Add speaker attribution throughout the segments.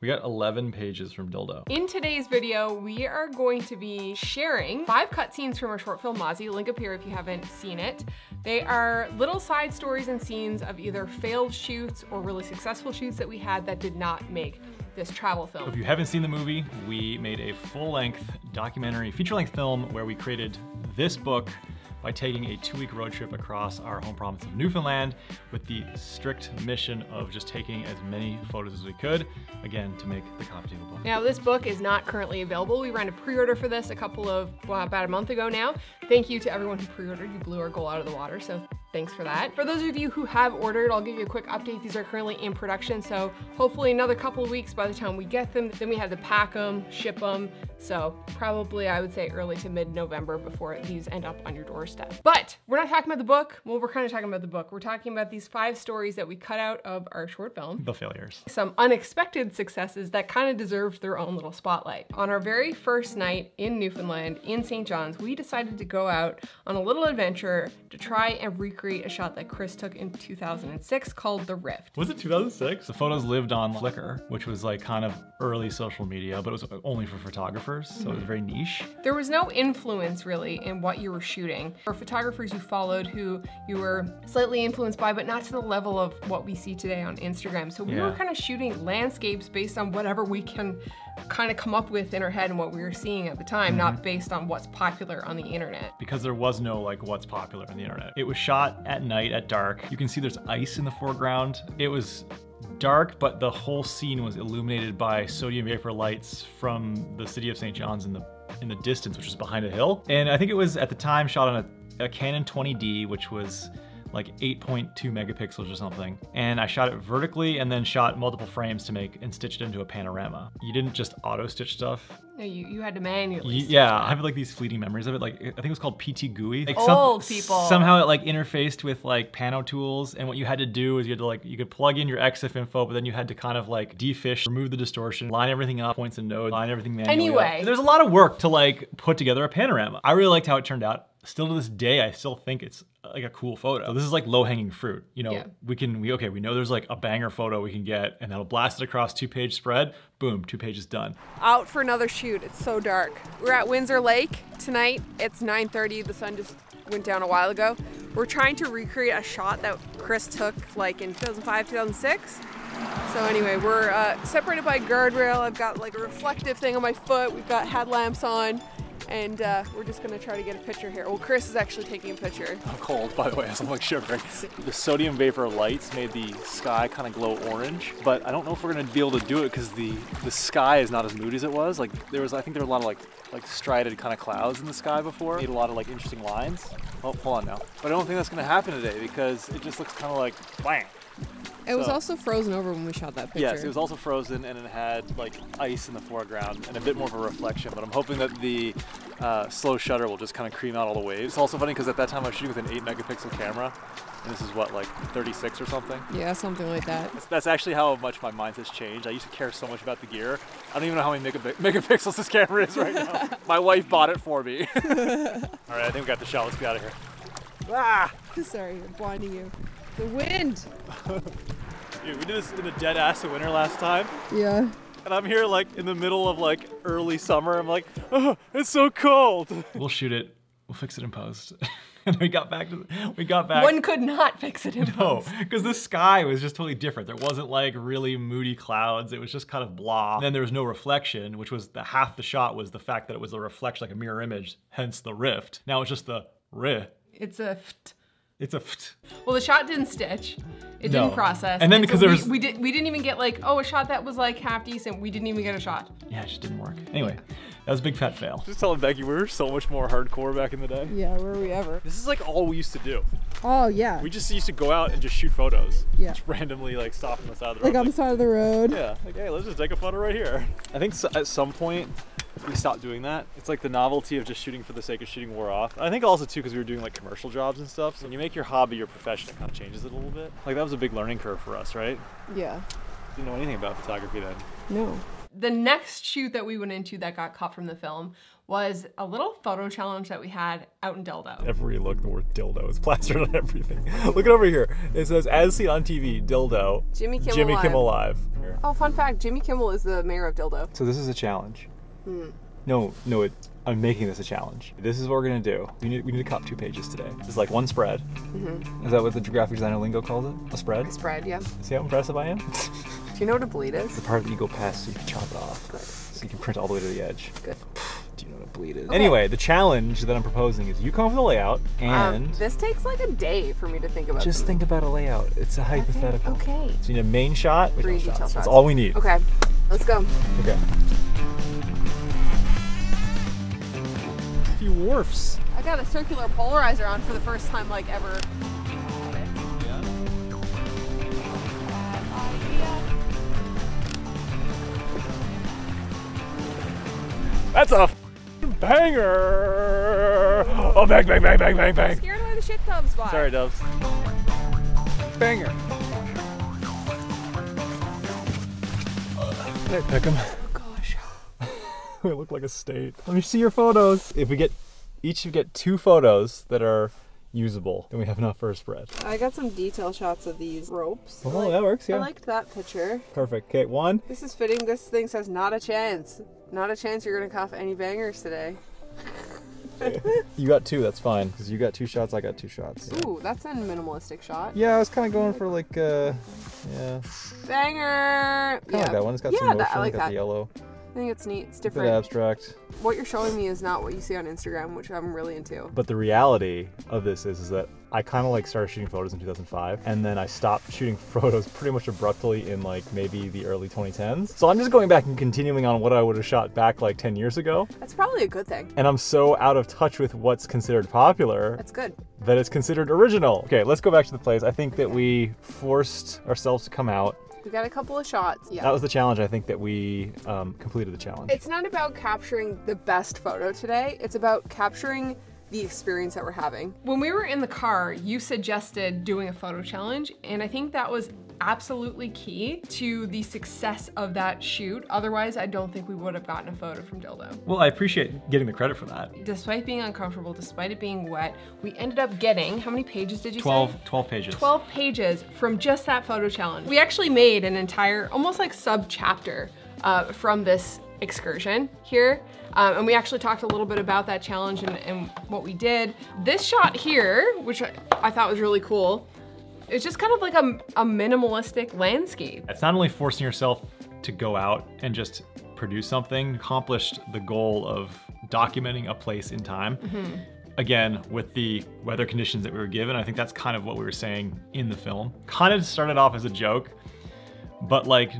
Speaker 1: We got 11 pages from Dildo.
Speaker 2: In today's video, we are going to be sharing five cutscenes from our short film Mauzy. Link up here if you haven't seen it. They are little side stories and scenes of either failed shoots or really successful shoots that we had that did not make this travel film.
Speaker 1: If you haven't seen the movie, we made a full-length documentary, feature-length film where we created this book by taking a two-week road trip across our home province of Newfoundland with the strict mission of just taking as many photos as we could, again, to make the coffee table book.
Speaker 2: Now, this book is not currently available. We ran a pre-order for this a couple of, well, about a month ago now. Thank you to everyone who pre-ordered. You blew our goal out of the water, so thanks for that. For those of you who have ordered, I'll give you a quick update. These are currently in production, so hopefully another couple of weeks by the time we get them, then we have to pack them, ship them, so probably I would say early to mid-November before these end up on your doorstep. But we're not talking about the book. Well, we're kind of talking about the book. We're talking about these five stories that we cut out of our short film.
Speaker 1: The failures.
Speaker 2: Some unexpected successes that kind of deserved their own little spotlight. On our very first night in Newfoundland, in St. John's, we decided to go out on a little adventure to try and recreate a shot that Chris took in 2006 called The Rift.
Speaker 1: Was it 2006? The photos lived on Flickr, which was like kind of early social media, but it was only for photographers, so it was mm-hmm. very niche.
Speaker 2: There was no influence really in what you were shooting. For photographers you followed who you were slightly influenced by, but not to the level of what we see today on Instagram. So we
Speaker 1: Yeah.
Speaker 2: were kind of shooting landscapes based on whatever we can kind of come up with in our head and what we were seeing at the time, not mm-hmm. based on what's popular on the internet.
Speaker 1: because there was no like what's popular on the internet. It was shot at night at dark. You can see there's ice in the foreground. It was dark, but the whole scene was illuminated by sodium vapor lights from the city of St. John's in the in the distance, which was behind a hill. And I think it was at the time shot on a, a Canon 20D, which was like 8.2 megapixels or something. And I shot it vertically and then shot multiple frames to make and stitched it into a panorama. You didn't just auto stitch stuff.
Speaker 2: No, you, you had to manually.
Speaker 1: Y-
Speaker 2: stitch
Speaker 1: Yeah,
Speaker 2: that.
Speaker 1: I have like these fleeting memories of it. Like I think it was called PTGui. Like
Speaker 2: Old people.
Speaker 1: Somehow it like interfaced with like PanoTools, and what you had to do is you had to like you could plug in your EXIF info, but then you had to kind of like defish, remove the distortion, line everything up, points and nodes, line everything manually. up.
Speaker 2: Anyway.
Speaker 1: there's a lot of work to like put together a panorama. I really liked how it turned out. Still to this day, I still think it's uh, like a cool photo. So this is like low hanging fruit. You know,
Speaker 2: Yeah.
Speaker 1: we can we okay, we know there's like a banger photo we can get, and that'll blast it across two page spread. Boom, two pages done.
Speaker 2: out for another shoot. It's so dark. We're at Windsor Lake tonight. It's 9:30. The sun just went down a while ago. We're trying to recreate a shot that Chris took like in 2005, 2006. So anyway, we're uh, separated by guardrail. I've got like a reflective thing on my foot. We've got headlamps on, and uh, we're just gonna try to get a picture here. Well, Chris is actually taking a picture.
Speaker 3: I'm cold, by the way, so I'm like shivering. The sodium vapor lights made the sky kind of glow orange, but I don't know if we're gonna be able to do it because the the sky is not as moody as it was. Like there was, I think there were a lot of like like strided kind of clouds in the sky before. Made a lot of like interesting lines. Oh, hold on now. But I don't think that's gonna happen today because it just looks kind of like bang.
Speaker 2: It was also frozen over when we shot that picture.
Speaker 3: Yes, it was also frozen and it had like ice in the foreground and a bit more of a reflection. But I'm hoping that the uh, slow shutter will just kind of cream out all the waves. It's also funny because at that time I was shooting with an 8 megapixel camera, and this is what like 36 or something.
Speaker 2: Yeah, something like that.
Speaker 3: That's, that's actually how much my mind has changed. I used to care so much about the gear. I don't even know how many megapi- megapixels this camera is right now. my wife bought it for me. all right, I think we got the shot. Let's get out of here. Ah!
Speaker 2: Sorry, I'm blinding you. The wind.
Speaker 3: Dude, we did this in the dead ass of winter last time.
Speaker 2: Yeah.
Speaker 3: And I'm here like in the middle of like early summer. I'm like, oh, it's so cold.
Speaker 1: We'll shoot it. We'll fix it in post. and we got back to the, we got back.
Speaker 2: One could not fix it in
Speaker 1: no,
Speaker 2: post.
Speaker 1: because the sky was just totally different. There wasn't like really moody clouds. It was just kind of blah. And then there was no reflection, which was the half the shot was the fact that it was a reflection like a mirror image, hence the rift. Now it's just the rih.
Speaker 2: It's a. ft-
Speaker 1: It's a ft.
Speaker 2: Well, the shot didn't stitch. It
Speaker 1: No.
Speaker 2: didn't process.
Speaker 1: And then
Speaker 2: so
Speaker 1: because there was-
Speaker 2: we did we didn't even get like oh a shot that was like half decent. We didn't even get a shot.
Speaker 1: Yeah, it just didn't work. Anyway, that was a big fat fail.
Speaker 3: Just telling Becky we were so much more hardcore back in the day.
Speaker 4: Yeah, were we ever?
Speaker 3: This is like all we used to do.
Speaker 4: Oh yeah.
Speaker 3: We just used to go out and just shoot photos.
Speaker 4: Yeah.
Speaker 3: Just randomly like stop on the side of the
Speaker 4: like
Speaker 3: road.
Speaker 4: on the side of the road.
Speaker 3: yeah, like hey, let's just take a photo right here. I think so, at some point we stopped doing that. It's like the novelty of just shooting for the sake of shooting wore off. I think also too because we were doing like commercial jobs and stuff. So when you make your hobby your profession, it kind of changes it a little bit. Like that was a big learning curve for us, right?
Speaker 4: Yeah.
Speaker 3: Didn't know anything about photography then.
Speaker 4: No.
Speaker 2: The next shoot that we went into that got cut from the film was a little photo challenge that we had out in Dildo.
Speaker 3: Every look, the word dildo is plastered on everything. look it over here. It says, as seen on TV, dildo.
Speaker 2: Jimmy Kimmel
Speaker 3: Jimmy
Speaker 2: Live.
Speaker 3: Kimmel Live.
Speaker 2: Oh, fun fact, Jimmy Kimmel is the mayor of Dildo.
Speaker 3: So this is a challenge. No, no, it, I'm making this a challenge. This is what we're gonna do. We need, we need to cop two pages today. It's like one spread. Is that what the graphic designer lingo calls it? A spread?
Speaker 2: Spread, yeah.
Speaker 3: See how impressive I am?
Speaker 2: Do you know what a bleed is?
Speaker 3: the part that you go past so you can chop it off. So you can print all the way to the edge.
Speaker 2: Good.
Speaker 3: Do you know what a bleed is? Anyway, the challenge that I'm proposing is you come up with a layout and
Speaker 2: Um, this takes like a day for me to think about.
Speaker 3: just think about a layout. It's a hypothetical.
Speaker 2: Okay.
Speaker 3: So you need a main shot,
Speaker 2: Three
Speaker 3: detail
Speaker 2: detail
Speaker 3: shots. That's all we need.
Speaker 2: Okay, let's go.
Speaker 3: Okay. Wharfs.
Speaker 2: I got a circular polarizer on for the first time like ever.
Speaker 3: That's a banger! Oh, bang, bang, bang, bang, bang, bang.
Speaker 2: Scared away the shit tub spot.
Speaker 3: Sorry, Doves. Banger. Hey, Peckham.
Speaker 2: Oh, gosh.
Speaker 3: we look like a state. Let me see your photos. If we get, each you get two photos that are usable, then we have enough for a spread.
Speaker 2: I got some detail shots of these ropes.
Speaker 3: Oh,
Speaker 2: like-
Speaker 3: that works, yeah.
Speaker 2: I liked that picture.
Speaker 3: Perfect. Okay, one.
Speaker 2: This is fitting. This thing says not a chance. Not a chance you're gonna cough any bangers today.
Speaker 3: You got two, that's fine. Because you got two shots, I got two shots.
Speaker 2: Ooh, that's a minimalistic shot.
Speaker 3: Yeah, I was kind of going for like, uh, yeah,
Speaker 2: Banger!
Speaker 3: kind of like that one. It's got
Speaker 2: yeah,
Speaker 3: some motion,
Speaker 2: that, I like
Speaker 3: got
Speaker 2: that.
Speaker 3: the yellow,
Speaker 2: I think it's neat. It's different.
Speaker 3: abstract.
Speaker 2: What you're showing me is not what you see on Instagram, which I'm really into.
Speaker 3: But the reality of this is, is that I kind of like started shooting photos in 2005, and then I stopped shooting photos pretty much abruptly in like maybe the early 2010s. So I'm just going back and continuing on what I would have shot back like 10 years ago,
Speaker 2: That's probably a good thing.
Speaker 3: and I'm so out of touch with what's considered popular
Speaker 2: That's good.
Speaker 3: that it's considered original. Okay, let's go back to the place. I think that we forced ourselves to come out.
Speaker 2: We got a couple of shots. Yeah.
Speaker 3: That was the challenge. I think that we um, completed the challenge.
Speaker 2: It's not about capturing the best photo today. It's about capturing the experience that we're having. When we were in the car, you suggested doing a photo challenge, and I think that was absolutely key to the success of that shoot. Otherwise, I don't think we would have gotten a photo from Dildo.
Speaker 1: Well, I appreciate getting the credit for that.
Speaker 2: Despite being uncomfortable, despite it being wet, we ended up getting, how many pages did you
Speaker 1: 12,
Speaker 2: say?
Speaker 1: 12 pages.
Speaker 2: 12 pages from just that photo challenge. We actually made an entire, almost like sub chapter uh, from this excursion here. Um, and we actually talked a little bit about that challenge and, and what we did. This shot here, which I, I thought was really cool, it's just kind of like a, a minimalistic landscape.
Speaker 1: It's not only forcing yourself to go out and just produce something, accomplished the goal of documenting a place in time. Mm-hmm. Again, with the weather conditions that we were given, I think that's kind of what we were saying in the film. Kind of started off as a joke, but like,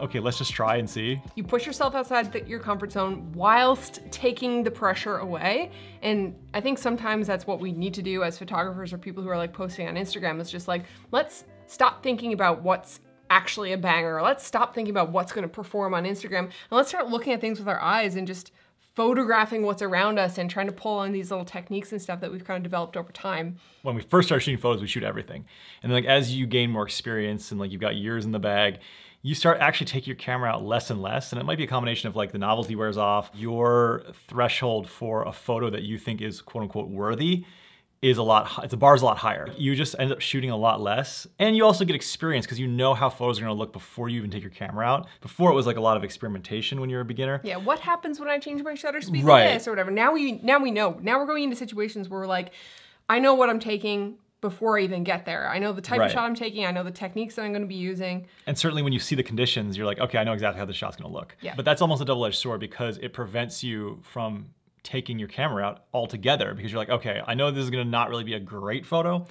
Speaker 1: okay, let's just try and see.
Speaker 2: You push yourself outside the, your comfort zone whilst taking the pressure away. And I think sometimes that's what we need to do as photographers or people who are like posting on Instagram. is just like, let's stop thinking about what's actually a banger. Let's stop thinking about what's going to perform on Instagram. And let's start looking at things with our eyes and just photographing what's around us and trying to pull on these little techniques and stuff that we've kind of developed over time.
Speaker 1: when we first started shooting photos, we shoot everything. And then like as you gain more experience and like you've got years in the bag, you start actually taking your camera out less and less. And it might be a combination of like the novelty wears off, your threshold for a photo that you think is quote unquote worthy is a lot, the bar's a lot higher. You just end up shooting a lot less. And you also get experience because you know how photos are gonna look before you even take your camera out. Before it was like a lot of experimentation when you're a beginner.
Speaker 2: Yeah, what happens when I change my shutter speed
Speaker 1: Right.
Speaker 2: to this or whatever? Now we now we know. Now we're going into situations where we're like, I know what I'm taking before I even get there. I know the type
Speaker 1: Right.
Speaker 2: of shot I'm taking. I know the techniques that I'm going to be using.
Speaker 1: And certainly when you see the conditions, you're like, okay, I know exactly how the shot's gonna look.
Speaker 2: Yeah.
Speaker 1: But that's almost a double-edged sword because it prevents you from taking your camera out altogether because you're like, okay, I know this is gonna not really be a great photo,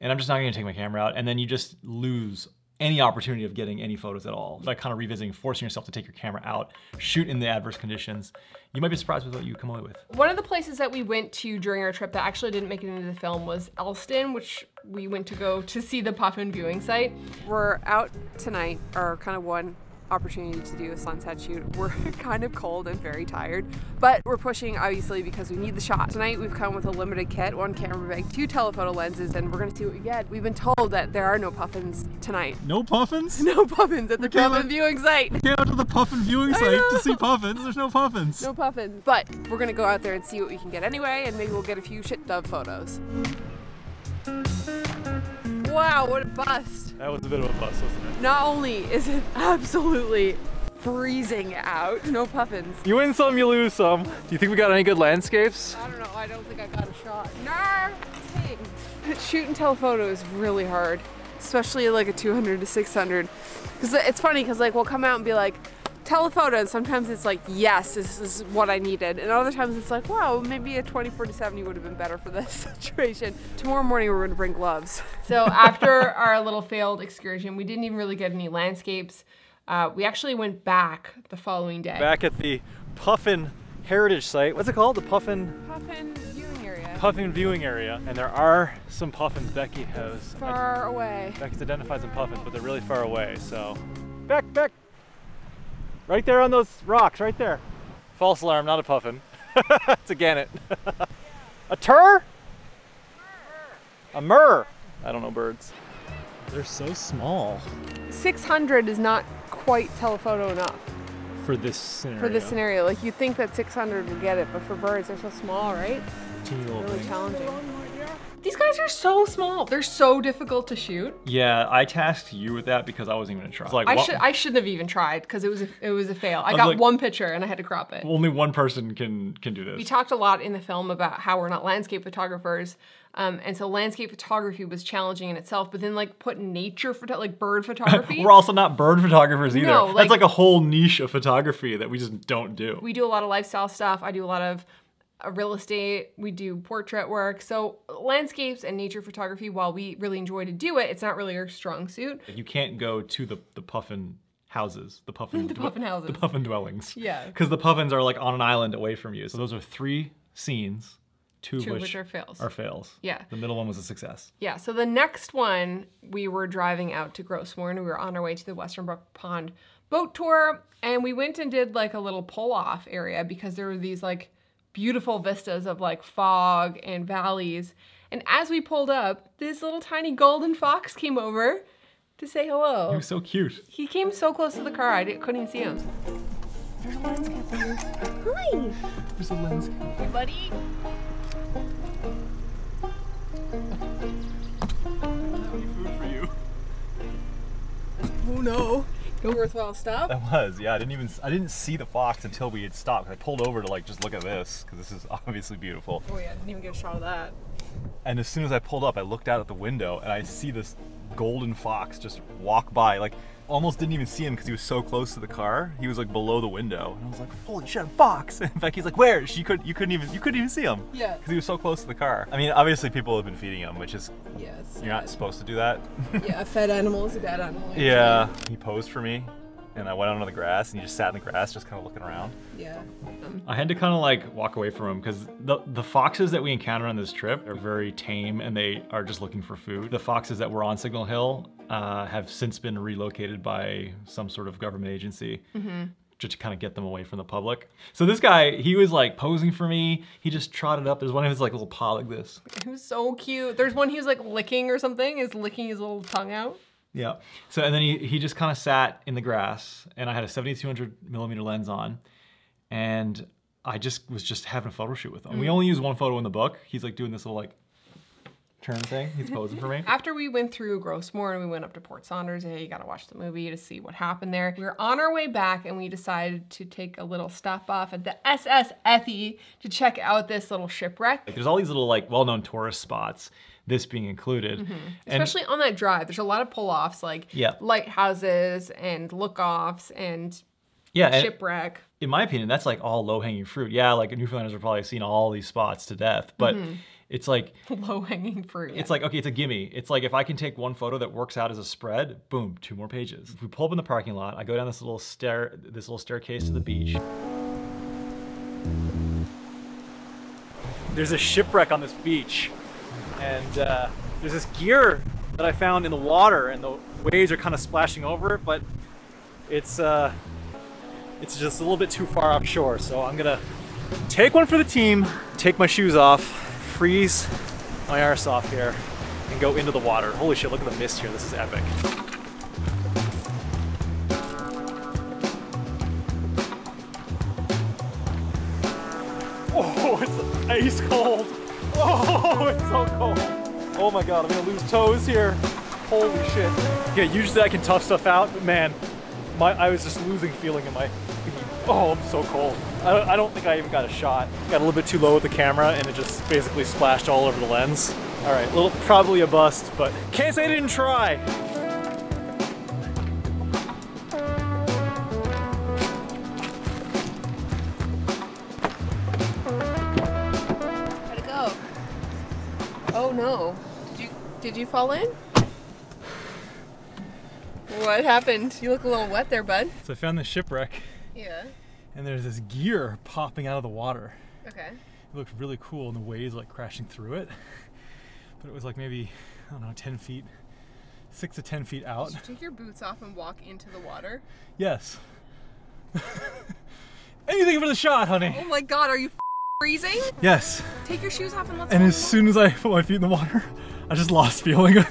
Speaker 1: and I'm just not gonna take my camera out. And then you just lose any opportunity of getting any photos at all. By kind of revisiting, forcing yourself to take your camera out, shoot in the adverse conditions, you might be surprised with what you come away with.
Speaker 2: One of the places that we went to during our trip that actually didn't make it into the film was Elliston, which we went to go to see the puffin viewing site. We're out tonight, or kind of one opportunity to do a sunset shoot. We're kind of cold and very tired, but we're pushing obviously because we need the shot. Tonight we've come with a limited kit, one camera bag, two telephoto lenses, and we're gonna see what we get. We've been told that there are no puffins tonight.
Speaker 3: No puffins?
Speaker 2: No puffins at the puffin viewing site.
Speaker 3: Get out to the puffin viewing site to see puffins. There's no puffins.
Speaker 2: No puffins. But we're gonna go out there and see what we can get anyway, and maybe we'll get a few shit dove photos. Wow, what a bust.
Speaker 3: That was a bit of a bust, wasn't it?
Speaker 2: Not only is it absolutely freezing out, no puffins.
Speaker 3: You win some, you lose some. Do you think we got any good landscapes?
Speaker 2: I don't know, I don't think I got a shot. No! Shooting telephoto is really hard, especially like a 200 to 600. Because it's funny, because like we'll come out and be like, telephoto, and sometimes it's like, yes, this is what I needed. And other times it's like, wow, maybe a 24 to 70 would have been better for this situation. Tomorrow morning we're going to bring gloves. So after our little failed excursion, we didn't even really get any landscapes. Uh, we actually went back the following day.
Speaker 3: Back at the Puffin Heritage Site. What's it called? The Puffin
Speaker 2: Puffin viewing area.
Speaker 3: Puffin Viewing Area. And there are some puffins Becky has.
Speaker 2: Far away.
Speaker 3: Becky's identified some puffins, but they're really far away, so. Beck, Beck! Right there on those rocks, right there. False alarm, not a puffin. it's a gannet. a turr? A murre. I don't know birds. They're so small
Speaker 2: 600 is not quite telephoto enough
Speaker 3: for this scenario.
Speaker 2: for this scenario. Like you think that 600 would get it, but for birds, they're so small, right?
Speaker 3: Teeny little
Speaker 2: Really
Speaker 3: thing.
Speaker 2: challenging. These guys are so small. They're so difficult to shoot.
Speaker 1: Yeah, I tasked you with that because I wasn't even gonna try. It's like
Speaker 2: I
Speaker 1: what-
Speaker 2: should I shouldn't have even tried because it was a, it was a fail. I
Speaker 1: was
Speaker 2: got
Speaker 1: like-
Speaker 2: one picture and I had to crop it.
Speaker 1: only one person can can do this.
Speaker 2: We talked a lot in the film about how we're not landscape photographers. Um, and so landscape photography was challenging in itself, but then like put nature photo like bird photography.
Speaker 1: We're also not bird photographers either.
Speaker 2: No, like-
Speaker 1: That's like a whole niche of photography that we just don't do.
Speaker 2: we do a lot of lifestyle stuff. I do a lot of Uh, real estate. We do portrait work. So landscapes and nature photography, while we really enjoy to do it, it's not really our strong suit.
Speaker 1: you can't go to the the puffin houses, the puffin
Speaker 2: The puffin houses.
Speaker 1: the puffin dwellings.
Speaker 2: Yeah.
Speaker 1: Because the puffins are like on an island away from you. So those are three scenes, two,
Speaker 2: Two
Speaker 1: which
Speaker 2: which are fails.
Speaker 1: Are fails.
Speaker 2: Yeah.
Speaker 1: The middle one was a success.
Speaker 2: Yeah, so the next one, we were driving out to Gros Morne and we were on our way to the Western Brook Pond boat tour. And we went and did like a little pull off area because there were these like beautiful vistas of like fog and valleys. And as we pulled up, this little tiny golden fox came over to say hello.
Speaker 1: He was so cute.
Speaker 2: He came so close to the car, I couldn't even see him. There's a landscape there. Hi,
Speaker 1: There's a lens.
Speaker 2: buddy.
Speaker 1: Food for you.
Speaker 2: Oh no. No worthwhile stop.
Speaker 3: That was, yeah. I didn't even, I didn't see the fox until we had stopped. I pulled over to like just look at this because this is obviously beautiful.
Speaker 2: Oh yeah, I didn't even get a shot of that.
Speaker 3: And as soon as I pulled up, I looked out at the window and I see this golden fox just walk by. Like, almost didn't even see him because he was so close to the car. He was like below the window, and I was like, "Holy shit, a fox!" And Becky's like, "Where?" She could, you couldn't even, you couldn't even see him.
Speaker 2: Yeah.
Speaker 3: Because he was so close to the car. I mean, obviously people have been feeding him, which is
Speaker 2: Yes.
Speaker 3: you're not supposed to do that.
Speaker 2: Yeah, a fed animal is a bad animal.
Speaker 3: yeah. He posed for me, and I went onto the grass, and he just sat in the grass, just kind of looking around.
Speaker 2: Yeah.
Speaker 1: I had to kind of like walk away from him because the the foxes that we encounter on this trip are very tame and they are just looking for food. The foxes that were on Signal Hill uh, have since been relocated by some sort of government agency. Just to kind of get them away from the public. So this guy, he was like posing for me. He just trotted up. There's one of his like little paw like this.
Speaker 2: It was so cute. There's one he was like licking or something, is licking his little tongue out.
Speaker 1: Yeah. So and then he he just kind of sat in the grass, and I had a 7200 millimeter lens on, and I just was just having a photo shoot with him. We only use one photo in the book. He's like doing this little like turn thing. He's posing for me.
Speaker 2: After we went through Gros Morne and we went up to Port Saunders, hey, you gotta watch the movie to see what happened there. We were on our way back and we decided to take a little stop off at the SS Ethie to check out this little shipwreck.
Speaker 1: Like, there's all these little like well-known tourist spots. This being included, mm-hmm. and
Speaker 2: Especially on that drive, there's a lot of pull-offs like
Speaker 1: Yeah.
Speaker 2: lighthouses and look-offs and
Speaker 1: yeah, and
Speaker 2: shipwreck.
Speaker 1: in my opinion, that's like all low-hanging fruit. Yeah, like Newfoundlanders have probably seen all these spots to death, but mm-hmm. It's like
Speaker 2: Low-hanging fruit.
Speaker 1: It's like, okay, it's a gimme. It's like if I can take one photo that works out as a spread, boom, two more pages. If we pull up in the parking lot, I go down this little stair, this little staircase to the beach.
Speaker 3: There's a shipwreck on this beach, and uh, there's this gear that I found in the water, and the waves are kind of splashing over it. But it's uh, it's just a little bit too far offshore. So I'm gonna take one for the team, take my shoes off, freeze my arse off here, and go into the water. Holy shit! Look at the mist here. This is epic. Oh, it's ice cold. Oh, it's so cold. Oh my god, I'm gonna lose toes here. Holy shit. Yeah, usually I can tough stuff out, but man, my I was just losing feeling in my feet. Oh, I'm so cold. I don't, I don't think I even got a shot. Got a little bit too low with the camera and it just basically splashed all over the lens. All right, little probably a bust, but can't say I didn't try.
Speaker 2: How'd it go? Oh no. Did you did you fall in? What happened? You look a little wet there, bud.
Speaker 3: So I found the shipwreck
Speaker 2: Yeah.
Speaker 3: and there's this gear popping out of the water.
Speaker 2: Okay.
Speaker 3: It looked really cool and the waves like crashing through it. But it was like maybe, I don't know, 10 feet, six to 10 feet out.
Speaker 2: Did you take your boots off and walk into the water?
Speaker 3: Yes. Anything for the shot, honey.
Speaker 2: Oh my god, are you freezing?
Speaker 3: Yes.
Speaker 2: Take your shoes off and let's
Speaker 3: And as soon as I put my feet in the water, I just lost feeling.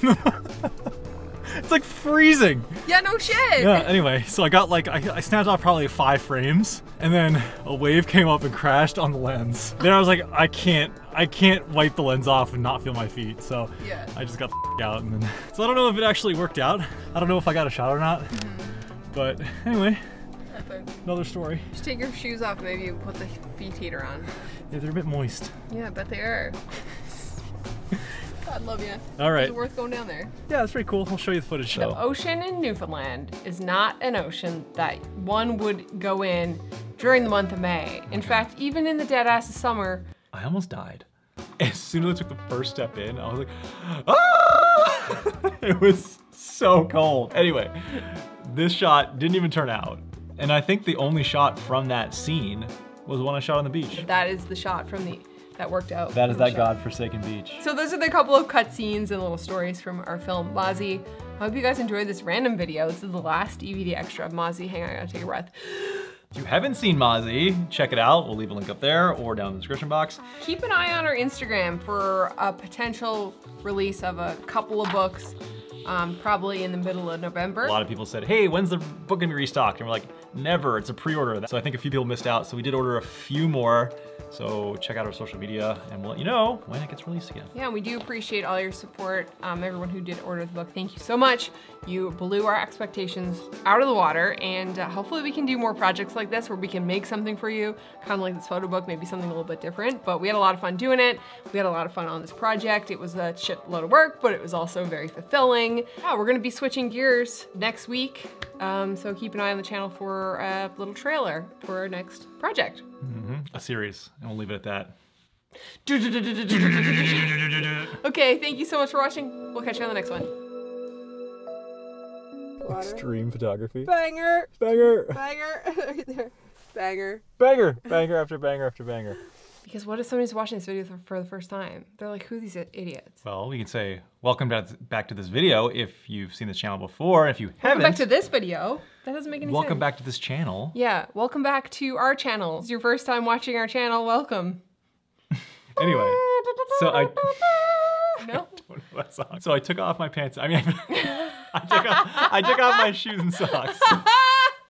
Speaker 3: it's like freezing.
Speaker 2: Yeah, no shit.
Speaker 3: Yeah, anyway, so I got like, I, I snapped off probably five frames, and then a wave came up and crashed on the lens. Then I was like, I can't, I can't wipe the lens off and not feel my feet, so
Speaker 2: Yeah.
Speaker 3: I just got the out, and then, so I don't know if it actually worked out. I don't know if I got a shot or not, mm-hmm. but anyway, another story.
Speaker 2: Just take your shoes off, maybe you put the feet heater on.
Speaker 3: Yeah, they're a bit moist.
Speaker 2: Yeah, I bet they are. God love you.
Speaker 3: All right.
Speaker 2: Is it worth going down there?
Speaker 3: Yeah, that's pretty cool. I'll show you the footage.
Speaker 2: The ocean in Newfoundland is not an ocean that one would go in during the month of May. In fact, even in the dead ass of summer,
Speaker 3: I almost died. As soon as I took the first step in, I was like, ah! it was so cold. Anyway, this shot didn't even turn out. And I think the only shot from that scene was the one I shot on the beach.
Speaker 2: that is the shot from the that worked out.
Speaker 3: That is that godforsaken beach.
Speaker 2: So those are the couple of cutscenes and little stories from our film Mauzy. I hope you guys enjoyed this random video. This is the last DVD extra of Mauzy. Hang on, I gotta take a breath.
Speaker 1: If you haven't seen Mauzy, check it out. We'll leave a link up there or down in the description box.
Speaker 2: Keep an eye on our Instagram for a potential release of a couple of books, um, probably in the middle of November.
Speaker 1: A lot of people said, hey, when's the book gonna be restocked? And we're like, never, it's a pre-order. So I think a few people missed out, so we did order a few more. So check out our social media and we'll let you know when it gets released again.
Speaker 2: Yeah, we do appreciate all your support. Um, everyone who did order the book, thank you so much. You blew our expectations out of the water, and uh, hopefully we can do more projects like this where we can make something for you, kind of like this photo book, maybe something a little bit different. But we had a lot of fun doing it. We had a lot of fun on this project. It was a shitload of work, but it was also very fulfilling. Yeah, we're gonna be switching gears next week, um, so keep an eye on the channel for a little trailer for our next project. Mm-hmm.
Speaker 1: A series, and we'll leave it at that.
Speaker 2: Okay, thank you so much for watching. We'll catch you on the next one.
Speaker 3: Extreme photography.
Speaker 4: Banger.
Speaker 3: Banger,
Speaker 4: Banger. right there. Banger.
Speaker 3: banger, banger after banger after banger.
Speaker 2: Because what if somebody's watching this video for- the first time? They're like, who are these idiots?
Speaker 1: Well, we can say, welcome back to this video if you've seen this channel before. If you
Speaker 2: Welcome
Speaker 1: haven't, Welcome
Speaker 2: back to this video. That doesn't make any sense.
Speaker 1: welcome back to this channel.
Speaker 2: Yeah, welcome back to our channel. It's your first time watching our channel. Welcome.
Speaker 1: Anyway, so I
Speaker 2: No?
Speaker 1: don't know that song. So I took off my pants. I mean, I took off, I took off my shoes and socks.